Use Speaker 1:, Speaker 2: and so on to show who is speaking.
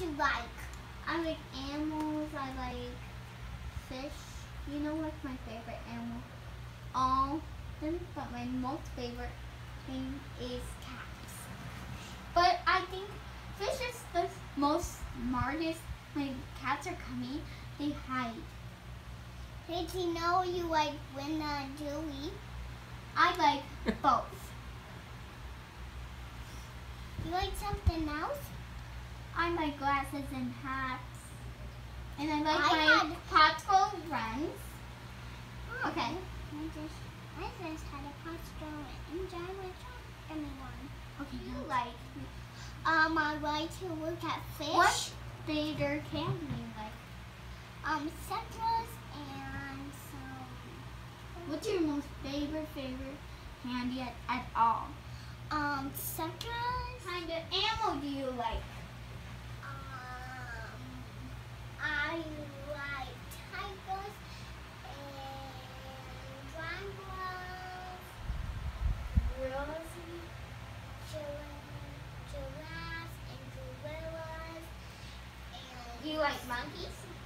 Speaker 1: you like?
Speaker 2: I like animals. I like fish. You know what's my favorite animal? All them, but my most favorite thing is cats. But I think fish is the most smartest. When cats are coming, they hide.
Speaker 1: Did you know you like Winnie and Julie?
Speaker 2: I like both.
Speaker 1: You like something else?
Speaker 2: Like glasses and hats. And I like
Speaker 1: I
Speaker 2: my
Speaker 1: had-
Speaker 2: Pottsville friends. Okay.
Speaker 1: I just, I just had a postal and I was talking one.
Speaker 2: Okay, you like
Speaker 1: Um, I like to look at fish.
Speaker 2: what theater candy you like?
Speaker 1: Um, citrus and some.
Speaker 2: What's your most favorite favorite candy at, at all?
Speaker 1: Um.
Speaker 2: What kind of animal do you like?
Speaker 1: Um, I like tigers and jaguars, rosy giraffes and gorillas and
Speaker 2: Do you like monkeys?